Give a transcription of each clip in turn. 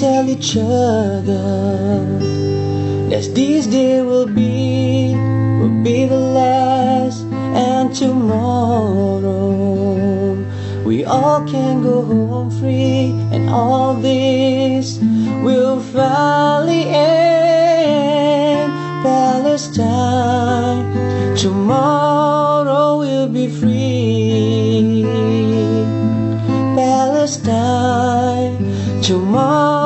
Tell each other that this day will be, will be the last, and tomorrow we all can go home free, and all this will finally end. Palestine, tomorrow we'll be free. Palestine, tomorrow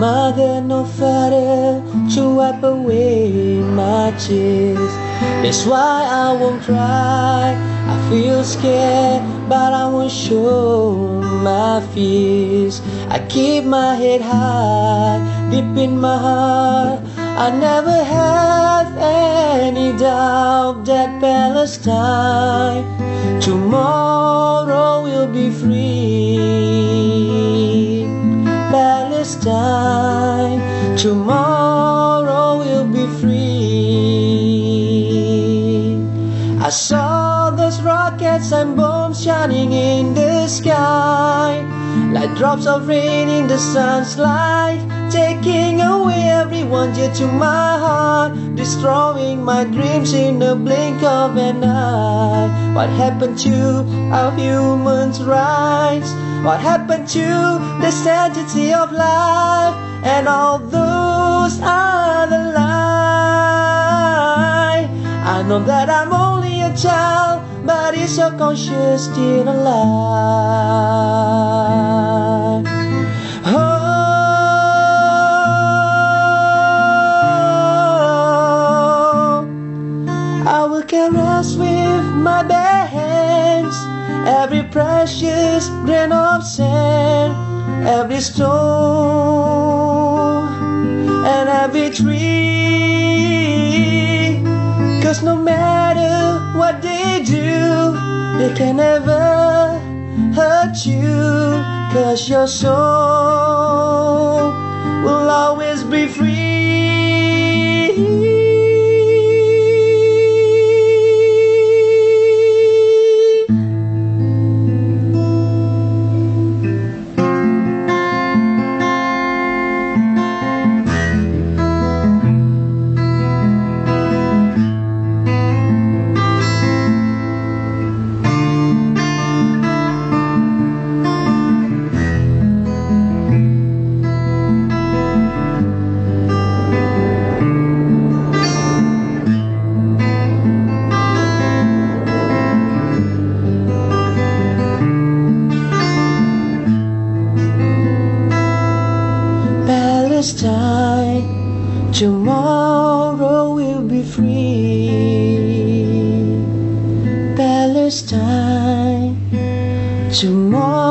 mother, no father to wipe away my tears. That's why I won't cry. I feel scared, but I won't show my fears. I keep my head high, deep in my heart. I never have any doubt that Palestine tomorrow will be free. Palestine, tomorrow will be free. I saw those rockets and bombs shining in the sky, like drops of rain in the sun's light, taking away everyone dear to my heart, destroying my dreams in the blink of an eye. What happened to our human rights? What happened to the sanctity of life and all those other lies? I know that I'm only a child, but is your conscience still alive? Precious grain of sand, every stone, and every tree. Cause no matter what they do, they can never hurt you. Cause your soul will always Palestine, tomorrow we'll be free. Palestine, tomorrow